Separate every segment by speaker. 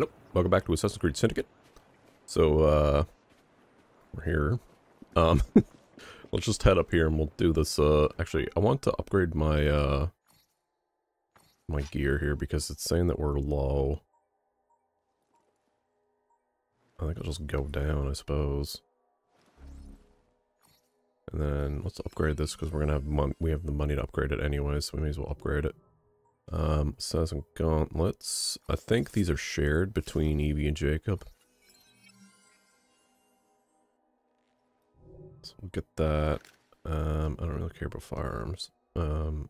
Speaker 1: Nope. Welcome back to Assassin's Creed Syndicate. So, uh, we're here. Um, let's just head up here and we'll do this, uh, actually, I want to upgrade my, uh, my gear here because it's saying that we're low. I think I'll just go down, I suppose. And then let's upgrade this because we're gonna have mon we have the money to upgrade it anyway, so we may as well upgrade it. Um, Assassin Gauntlets. I think these are shared between Evie and Jacob. So we'll get that. Um, I don't really care about firearms. Um,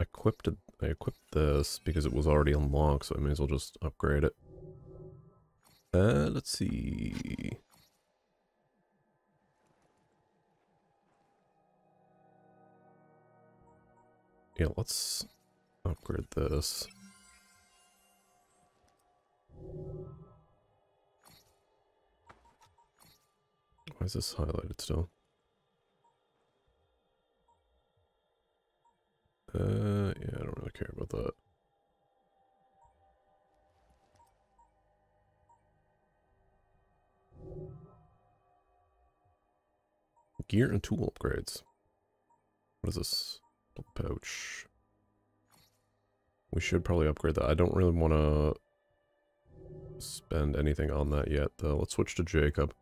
Speaker 1: equipped I equipped this because it was already unlocked, so I may as well just upgrade it. Uh, let's see. Yeah, let's upgrade this. Why is this highlighted still? Uh, yeah, I don't really care about that. Gear and tool upgrades. What is this? pouch. We should probably upgrade that. I don't really want to spend anything on that yet, though. Let's switch to Jacob.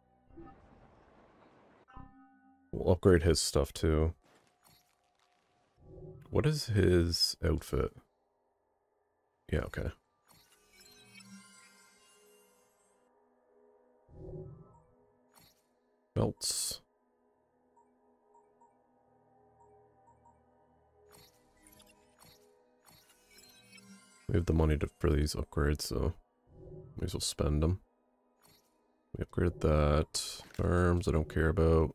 Speaker 1: We'll upgrade his stuff, too. What is his outfit? Yeah, okay. Belts. We have the money to, for these upgrades, so may as well spend them. We upgrade that. Arms, I don't care about.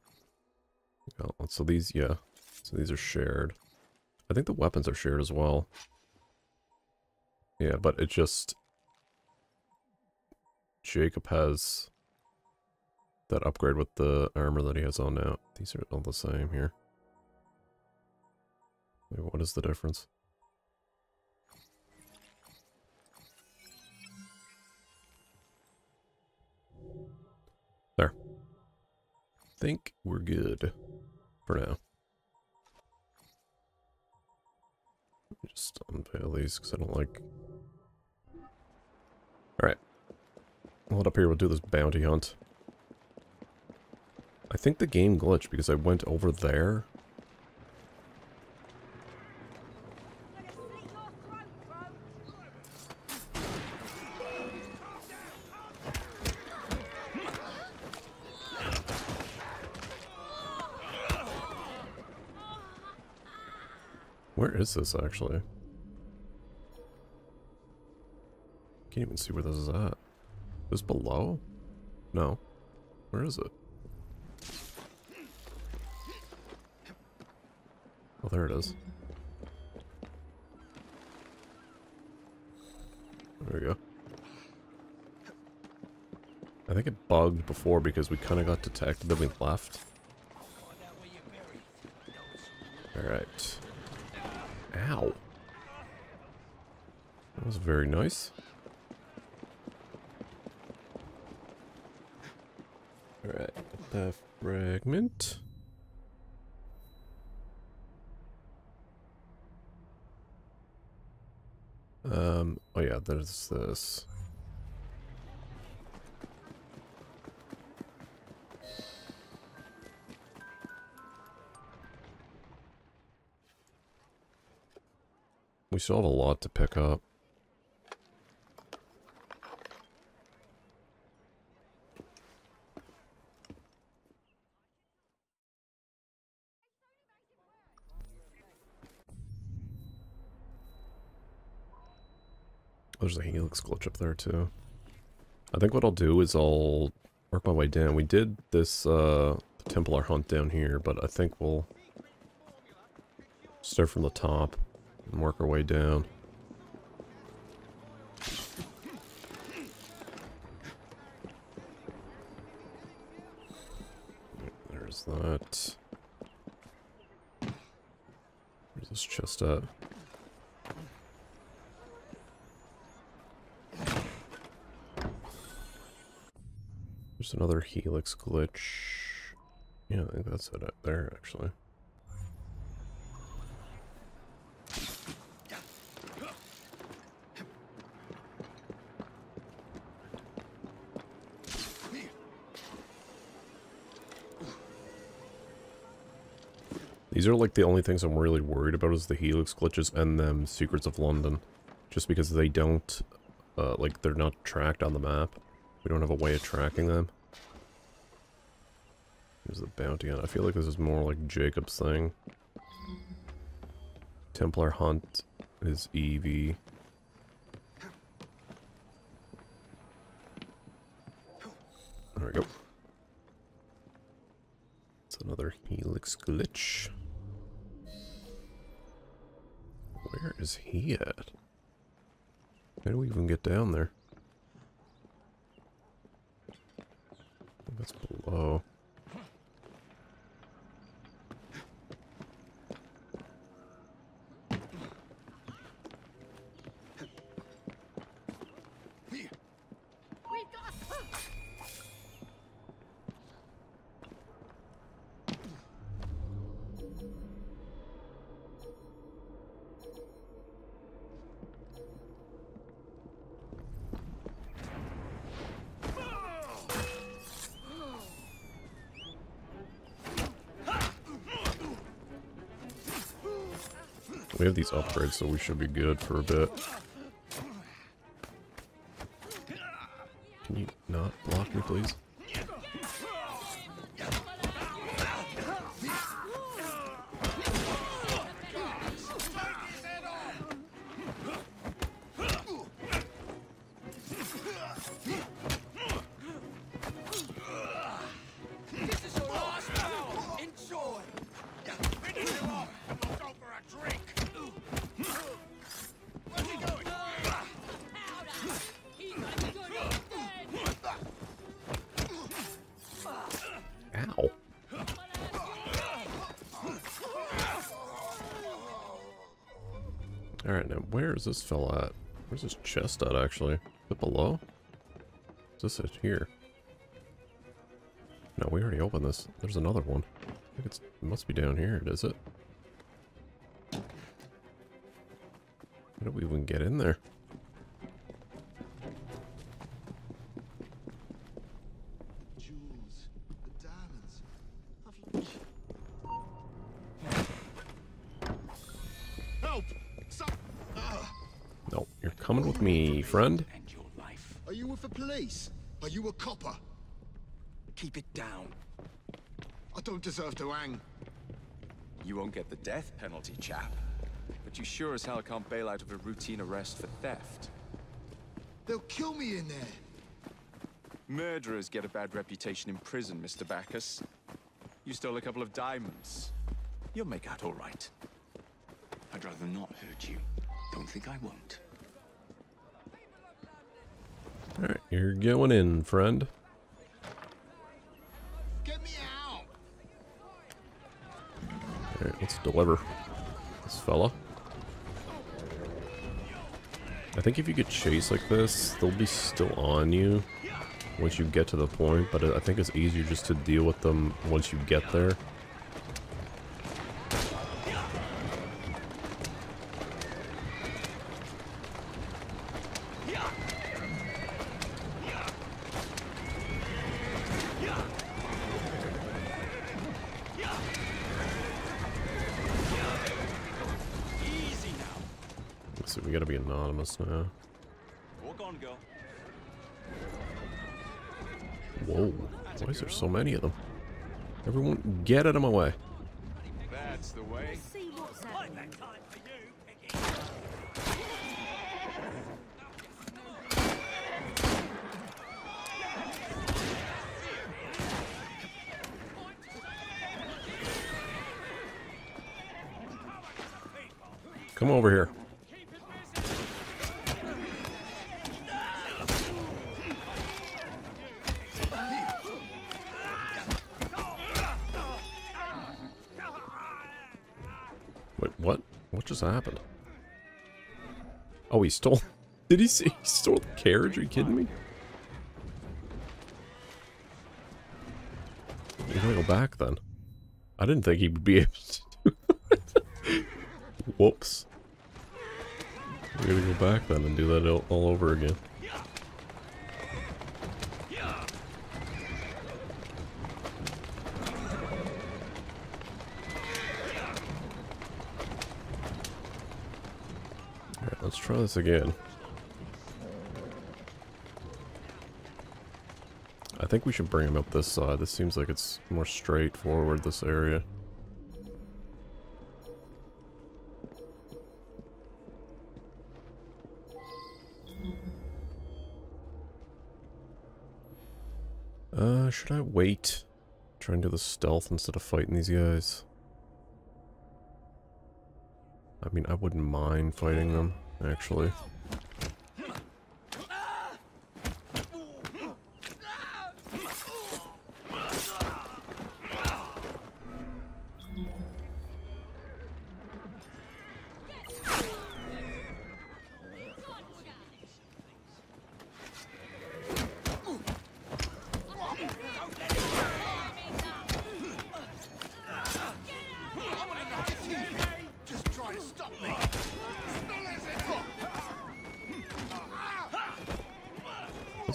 Speaker 1: Oh, so these, yeah. So these are shared. I think the weapons are shared as well. Yeah, but it just... Jacob has that upgrade with the armor that he has on now. These are all the same here. Wait, what is the difference? Think we're good for now. Just unveil these because I don't like... Alright. Hold up here, we'll do this bounty hunt. I think the game glitched because I went over there Where is this, actually? Can't even see where this is at. This below? No. Where is it? Oh, there it is. There we go. I think it bugged before because we kind of got detected then we left. Alright. Ow. That was very nice. Alright, the fragment. Um, oh yeah, there's this. We still have a lot to pick up. There's a helix glitch up there too. I think what I'll do is I'll work my way down. We did this uh, Templar hunt down here, but I think we'll start from the top and work our way down. There's that. Where's this chest at? There's another helix glitch. Yeah, I think that's it there, actually. These are like the only things I'm really worried about is the helix glitches and them secrets of London. Just because they don't, uh, like they're not tracked on the map. We don't have a way of tracking them. Here's the bounty on. I feel like this is more like Jacob's thing. Templar Hunt is Evie. There we go. It's another helix glitch. Where is he at? How do we even get down there? That's below. We have these upgrades, so we should be good for a bit. Can you not block me, please? Alright, now where is this fell at? Where's this chest at, actually? Is it below? Is this it here? No, we already opened this. There's another one. I think it's, it must be down here, does it? How do we even get in there? Friend.
Speaker 2: End your life.
Speaker 3: are you with the police? Are you a copper?
Speaker 2: Keep it down.
Speaker 3: I don't deserve to hang.
Speaker 4: You won't get the death penalty, chap. But you sure as hell can't bail out of a routine arrest for theft.
Speaker 3: They'll kill me in there.
Speaker 4: Murderers get a bad reputation in prison, Mr. Backus. You stole a couple of diamonds. You'll make out all right.
Speaker 2: I'd rather not hurt you. Don't think I won't.
Speaker 1: Alright, you're going in, friend.
Speaker 3: Get me out!
Speaker 1: Alright, let's deliver this fella. I think if you get chased like this, they'll be still on you once you get to the point, but I think it's easier just to deal with them once you get there. Gotta be anonymous now.
Speaker 2: Walk on, girl.
Speaker 1: Whoa, why is there so many of them? Everyone, get out of my way. Just happened? Oh, he stole... Did he see? He stole the carriage? Are you kidding me? We're gonna go back then. I didn't think he would be able to do that. Whoops. We're gonna go back then and do that all over again. Alright, let's try this again. I think we should bring him up this side. This seems like it's more straightforward, this area. Uh, should I wait? Try and do the stealth instead of fighting these guys. I mean, I wouldn't mind fighting them, actually.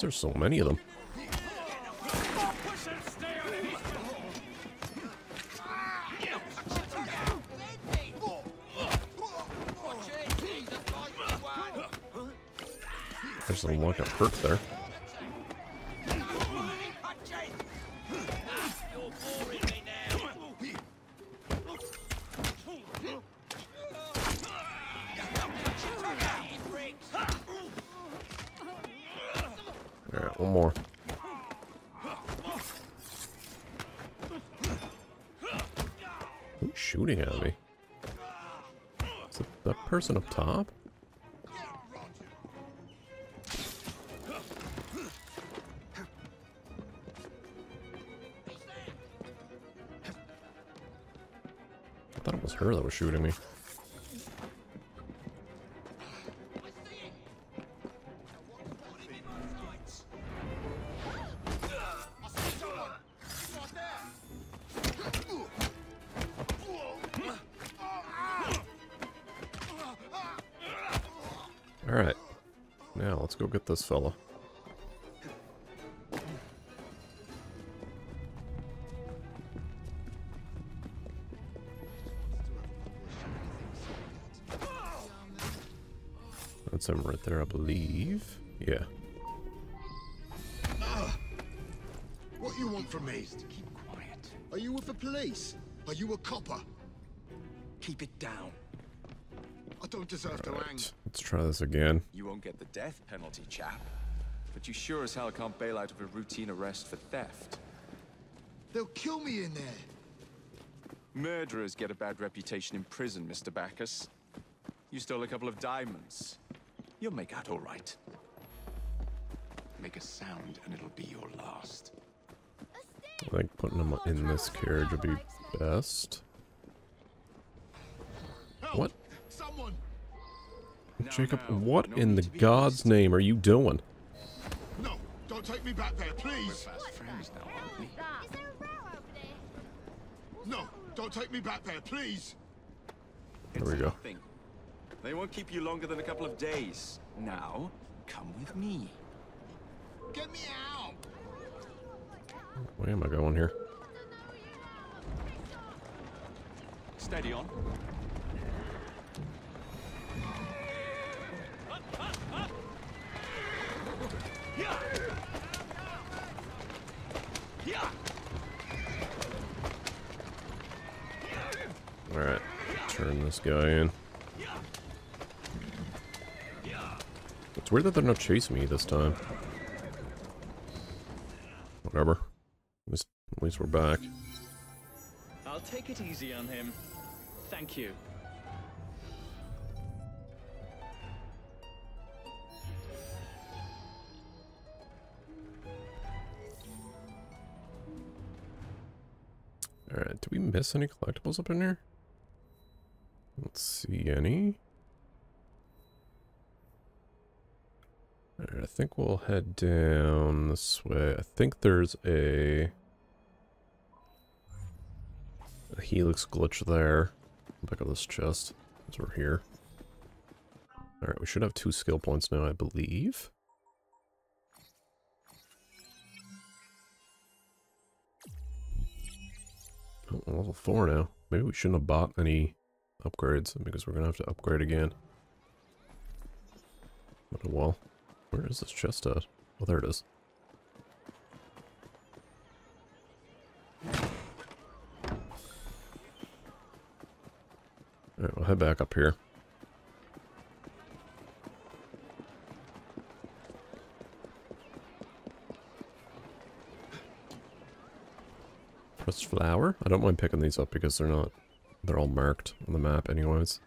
Speaker 1: There's so many of them. There's a like a perk there. Who's shooting at me? Is it that person up top? I thought it was her that was shooting me. Get this fella. That's him right there, I believe. Yeah.
Speaker 3: What you want from me?
Speaker 4: Is to keep quiet.
Speaker 3: Are you with the police? Are you a copper?
Speaker 4: Keep it down.
Speaker 3: I don't deserve to hang.
Speaker 1: Let's try this again.
Speaker 4: You won't get the death penalty, chap. But you sure as hell can't bail out of a routine arrest for theft.
Speaker 3: They'll kill me in there.
Speaker 4: Murderers get a bad reputation in prison, Mr. Backus. You stole a couple of diamonds. You'll make out all right. Make a sound and it'll be your last.
Speaker 1: I think putting him in this carriage would be best.
Speaker 3: Help!
Speaker 1: What?
Speaker 3: Someone!
Speaker 1: Jacob,
Speaker 4: no,
Speaker 1: what
Speaker 4: no
Speaker 1: in the God's
Speaker 4: honest.
Speaker 1: name are you doing?
Speaker 3: No, don't take me back there, please.
Speaker 4: Fast friends now, aren't we?
Speaker 5: Is there a row over there?
Speaker 3: No, don't take me back there, please.
Speaker 1: There we go.
Speaker 4: nothing. They won't keep you longer than a couple of days. Now, come with me.
Speaker 3: Get me out!
Speaker 1: Where am I going here?
Speaker 4: Steady on.
Speaker 1: Alright. Turn this guy in. It's weird that they're not chasing me this time. Whatever. At least, at least we're back.
Speaker 6: I'll take it easy on him. Thank you.
Speaker 1: Any collectibles up in here? Let's see any. Alright, I think we'll head down this way. I think there's a A helix glitch there. Back up this chest. As we're here. Alright, we should have two skill points now, I believe. Level 4 now. Maybe we shouldn't have bought any upgrades because we're going to have to upgrade again. Well, where is this chest at? Oh, there it is. Alright, we'll head back up here. Pressed flower? I don't mind picking these up because they're not... They're all marked on the map anyways.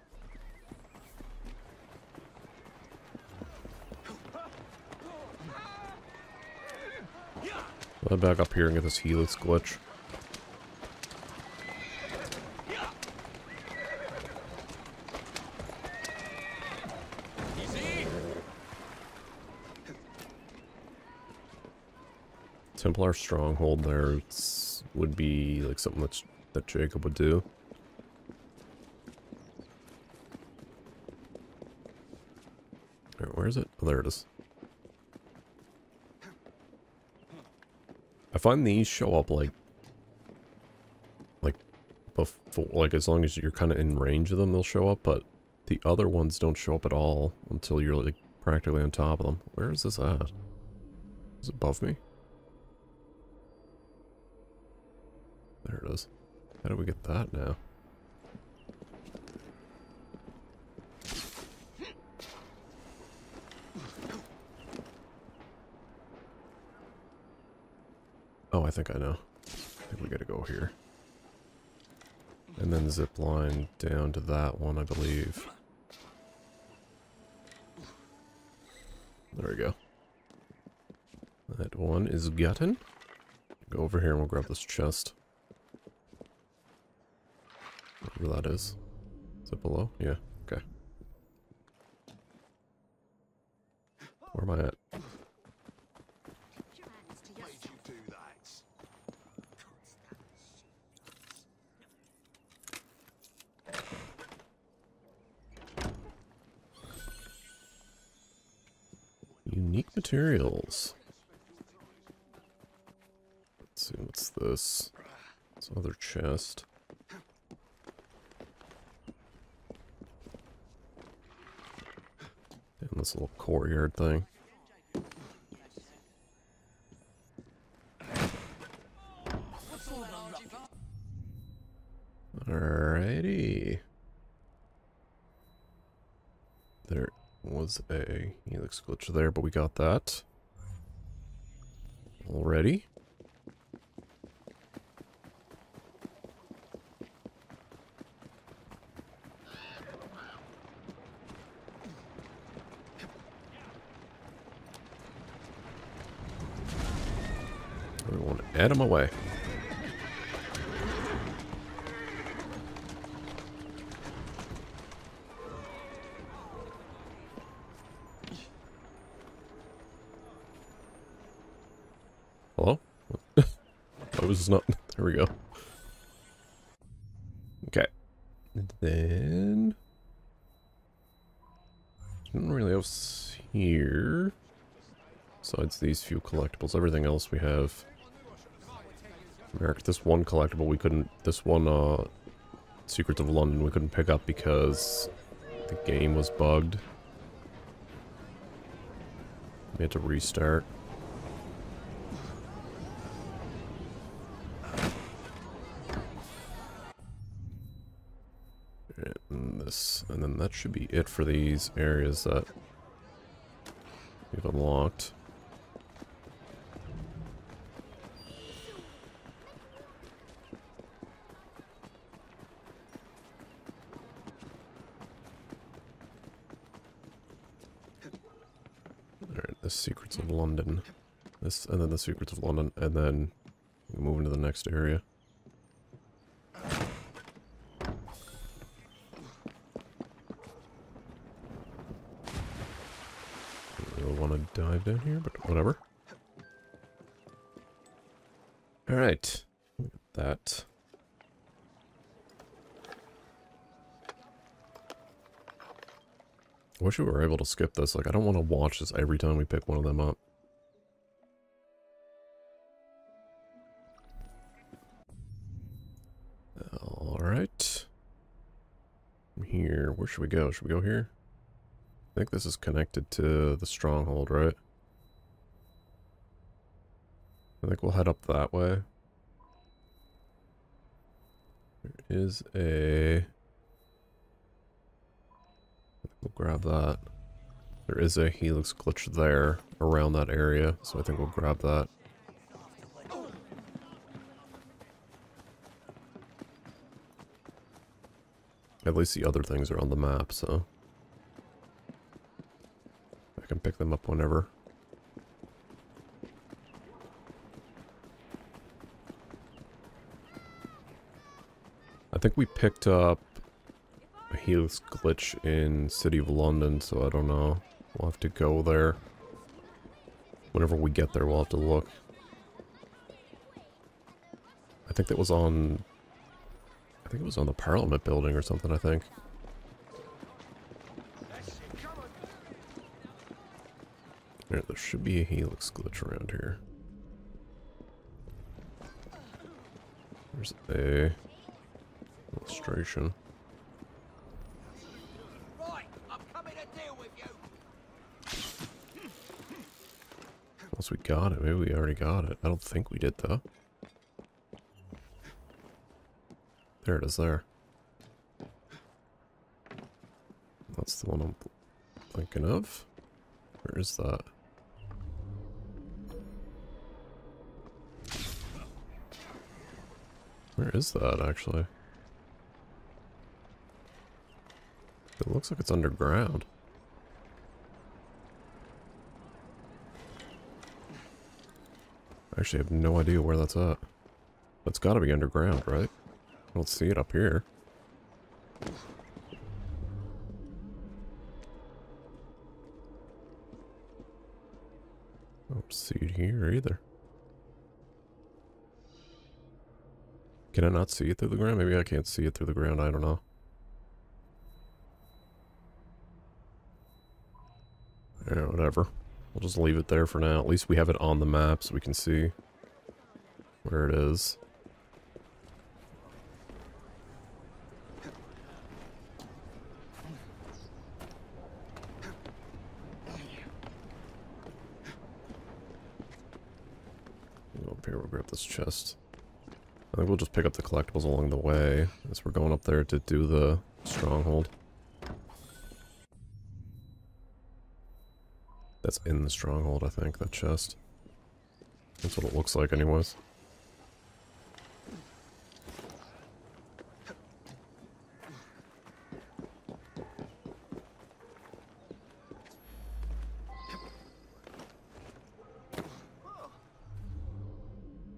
Speaker 1: Head back up here and get this helix glitch. Templar stronghold there it's, would be like something that's, that Jacob would do. Alright, where is it? Oh, there it is. I find these show up like, like, before, like as long as you're kind of in range of them, they'll show up, but the other ones don't show up at all until you're like practically on top of them. Where is this at? Is it above me? There it is. How do we get that now? Oh, I think I know. I think we gotta go here. And then zip line down to that one, I believe. There we go. That one is gotten. Go over here and we'll grab this chest. Whatever that is. Is it below? Yeah, okay. Where am I at? Unique materials. Let's see, what's this? It's another chest. This little courtyard thing. Alrighty. There was a helix glitch there, but we got that. Already. We want to add them away. Hello? I was not. There we go. Okay. And then. Nothing really else here. Besides these few collectibles. Everything else we have. Merrick, this one collectible we couldn't. This one, uh. Secrets of London we couldn't pick up because the game was bugged. We had to restart. And then that should be it for these areas that we've unlocked. Alright, the Secrets of London. This, and then the Secrets of London, and then we move into the next area. dive down here, but whatever. Alright. That. I wish we were able to skip this. Like, I don't want to watch this every time we pick one of them up. Alright. From here, where should we go? Should we go here? I think this is connected to the stronghold, right? I think we'll head up that way. There is a... We'll grab that. There is a helix glitch there around that area, so I think we'll grab that. At least the other things are on the map, so... Pick them up whenever. I think we picked up a Helix glitch in City of London, so I don't know. We'll have to go there. Whenever we get there, we'll have to look. I think that was on... I think it was on the Parliament building or something, I think. There, there should be a Helix glitch around here. There's a illustration.
Speaker 2: Right, I'm coming to deal with you.
Speaker 1: Unless we got it. Maybe we already got it. I don't think we did, though. There it is there. That's the one I'm thinking of. Where is that? Where is that, actually? It looks like it's underground. I actually have no idea where that's at. That's gotta be underground, right? I don't see it up here. I don't see it here either. Can I not see it through the ground? Maybe I can't see it through the ground, I don't know. Yeah, whatever. We'll just leave it there for now. At least we have it on the map so we can see where it is. Oh, up here, we'll grab this chest. I think we'll just pick up the collectibles along the way as we're going up there to do the stronghold. That's in the stronghold, I think, that chest. That's what it looks like anyways.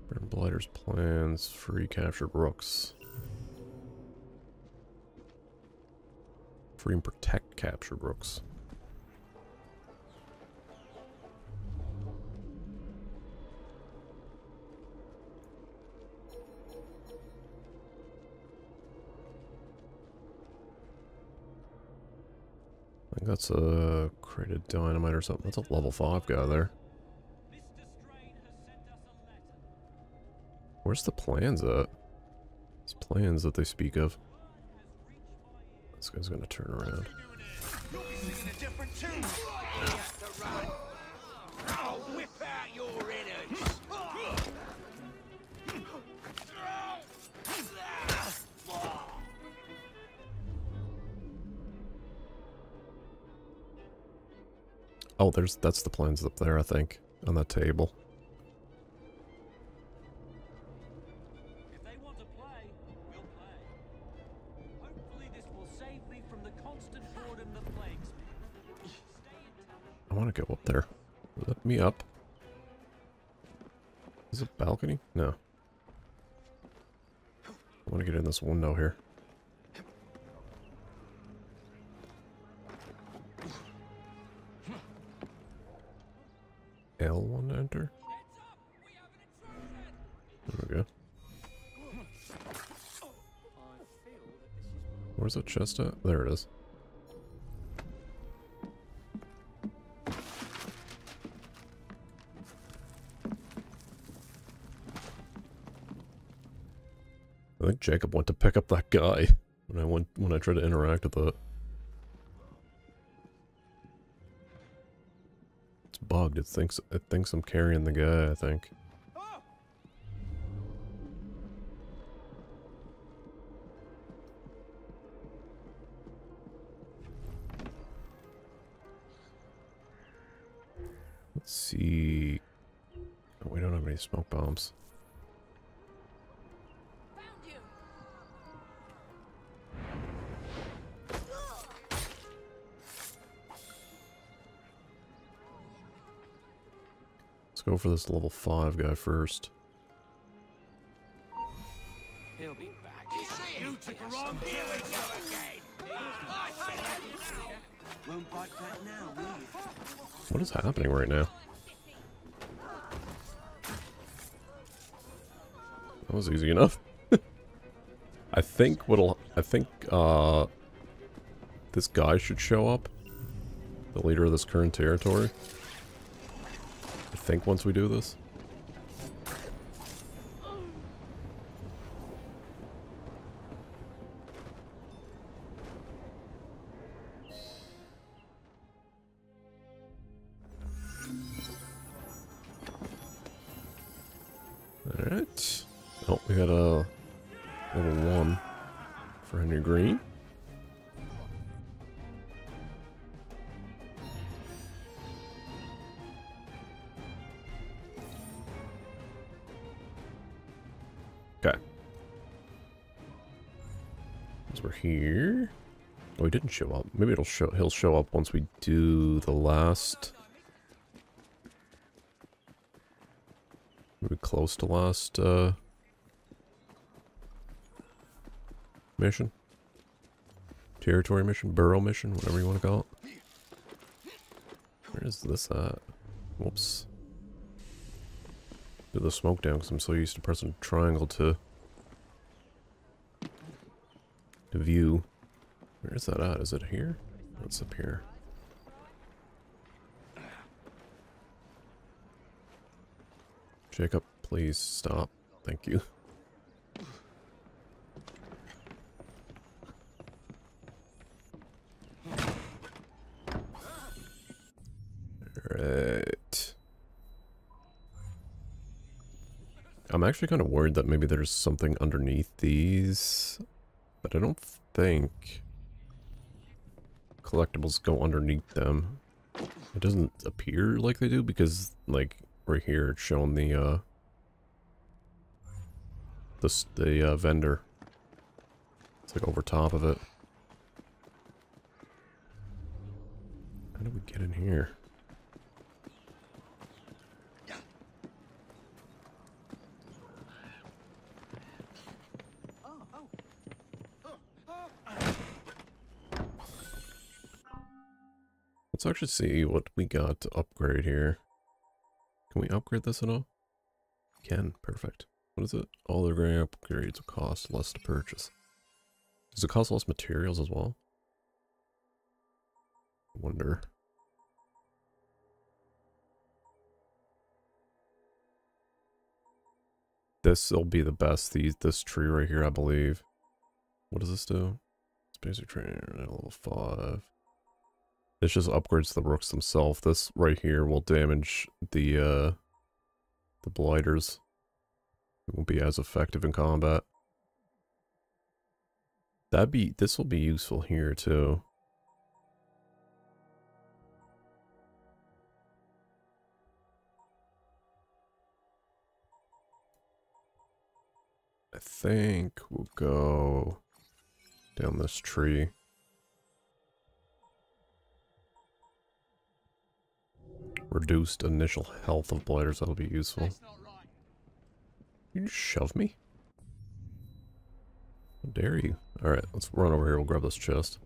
Speaker 1: Burn Blighter's plans, free captured rooks. Free and protect captured rooks. I think that's a created dynamite or something. That's a level 5 guy there. Where's the plans at? These plans that they speak of. This guy's gonna turn around. Oh, there's that's the plans up there, I think, on that table.
Speaker 7: Me
Speaker 1: up. Is it balcony? No. I want to get in this window here. L1 to enter? There we go. Where's the chest at? There it is. Jacob went to pick up that guy when I went when I tried to interact with it. It's bugged. It thinks it thinks I'm carrying the guy. I think. Let's see. Oh, we don't have any smoke bombs. Go for this level 5 guy first.
Speaker 2: He'll be back. You took a wrong deal with you again. Won't bite back now, will you?
Speaker 1: What is happening right now? That was easy enough. I think what'll... I think, uh... This guy should show up. The leader of this current territory. Think once we do this. Didn't show up. Maybe it'll show he'll show up once we do the last Maybe close to last, uh... Mission? Territory mission? Burrow mission? Whatever you want to call it. Where is this at? Whoops. Do the smoke down because I'm so used to pressing triangle to... To view. Where is that at? Is it here? What's up here? Jacob, please stop. Thank you. Alright. I'm actually kind of worried that maybe there's something underneath these, but I don't think collectibles go underneath them. It doesn't appear like they do because, like, right here it's showing the, uh, the, the uh, vendor. It's like over top of it. How do we get in here? Let's actually see what we got to upgrade here. Can we upgrade this at all? Can. Perfect. What is it? All the gray upgrades will cost less to purchase. Does it cost less materials as well? I wonder. This will be the best. These this tree right here, I believe. What does this do? Basic training level five. This just upgrades the rooks themselves. This right here will damage the uh the blighters. It won't be as effective in combat. That'd be this will be useful here too. I think we'll go down this tree. Reduced initial health of blighters, that'll be useful. You just shove me? How dare you? Alright, let's run over here, we'll grab this chest.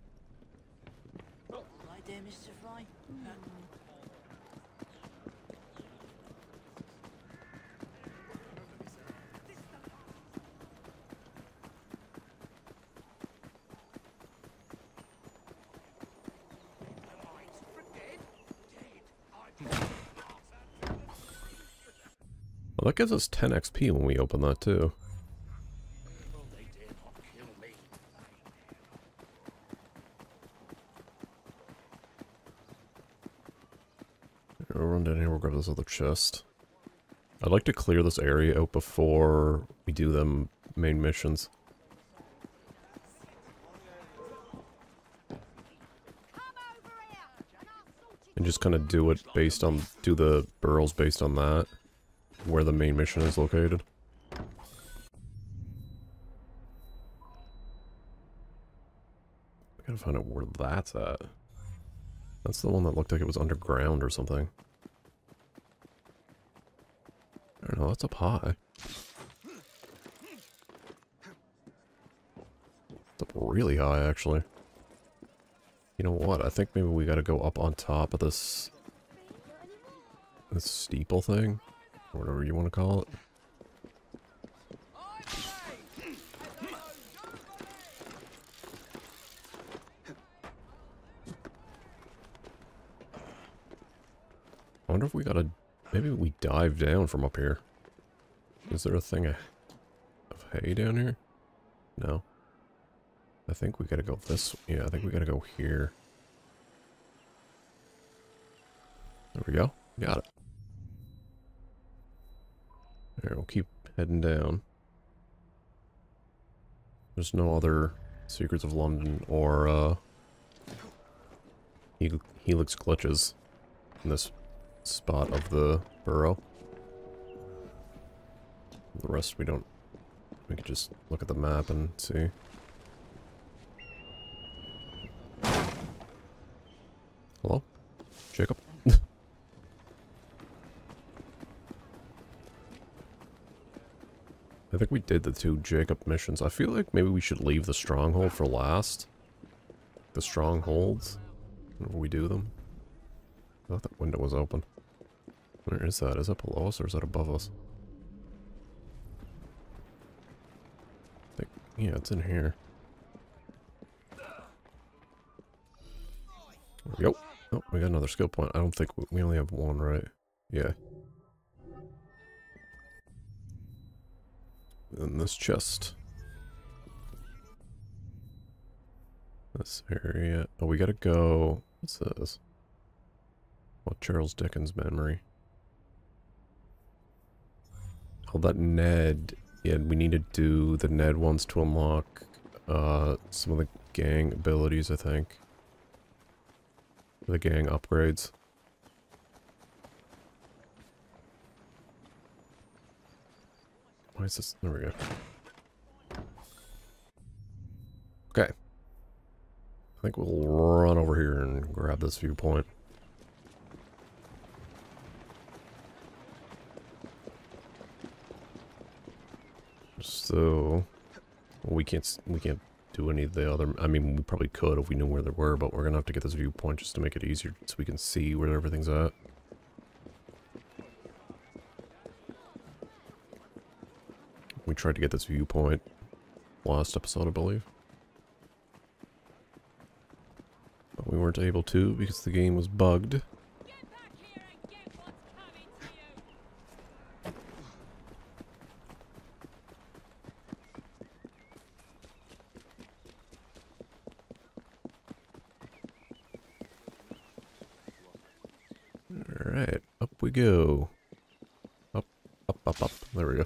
Speaker 1: Well, that gives us 10 XP when we open that too. We'll run down here, we'll grab this other chest. I'd like to clear this area out before we do them main missions. And just kind of do it based on, do the boroughs based on that where the main mission is located. I gotta find out where that's at. That's the one that looked like it was underground or something. I don't know, that's up high. It's up really high, actually. You know what, I think maybe we gotta go up on top of this... This steeple thing? Or whatever you want to call it. I wonder if we gotta... Maybe we dive down from up here. Is there a thing of, of hay down here? No. I think we gotta go this... Yeah, I think we gotta go here. There we go. Got it. We'll keep heading down. There's no other Secrets of London or, uh... Hel Helix glitches in this spot of the borough. The rest we don't... We could just look at the map and see. Hello? Jacob? I think we did the two Jacob missions. I feel like maybe we should leave the stronghold for last. The strongholds. Whenever we do them. I thought that window was open. Where is that? Is that below us or is that above us? I think, yeah, it's in here. There we go. Oh, we got another skill point. I don't think we, we only have one, right? Yeah. In this chest. This area. Oh, we gotta go. What's this? Well, Charles Dickens memory? Oh, that Ned. Yeah, we need to do the Ned ones to unlock uh, some of the gang abilities, I think. The gang upgrades. Why is this? There we go. Okay. I think we'll run over here and grab this viewpoint. So we can't we can't do any of the other. I mean, we probably could if we knew where they were, but we're gonna have to get this viewpoint just to make it easier, so we can see where everything's at. We tried to get this viewpoint last episode, I believe. But we weren't able to because the game was bugged. Alright, up we go. Up, up, up, up. There we go.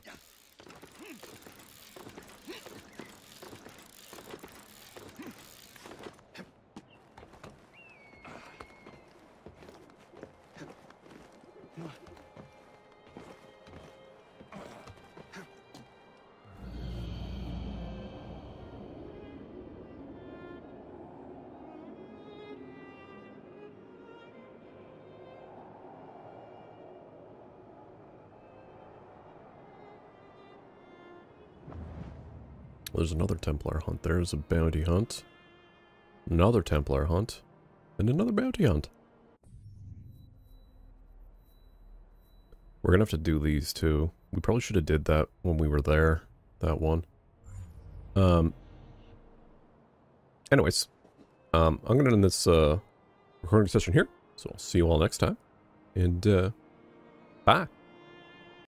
Speaker 1: Templar hunt. There's a bounty hunt. Another Templar hunt. And another bounty hunt. We're gonna have to do these too. We probably should have did that when we were there. That one. Um. Anyways. Um, I'm gonna end this, uh, recording session here. So I'll see you all next time. And, uh, bye.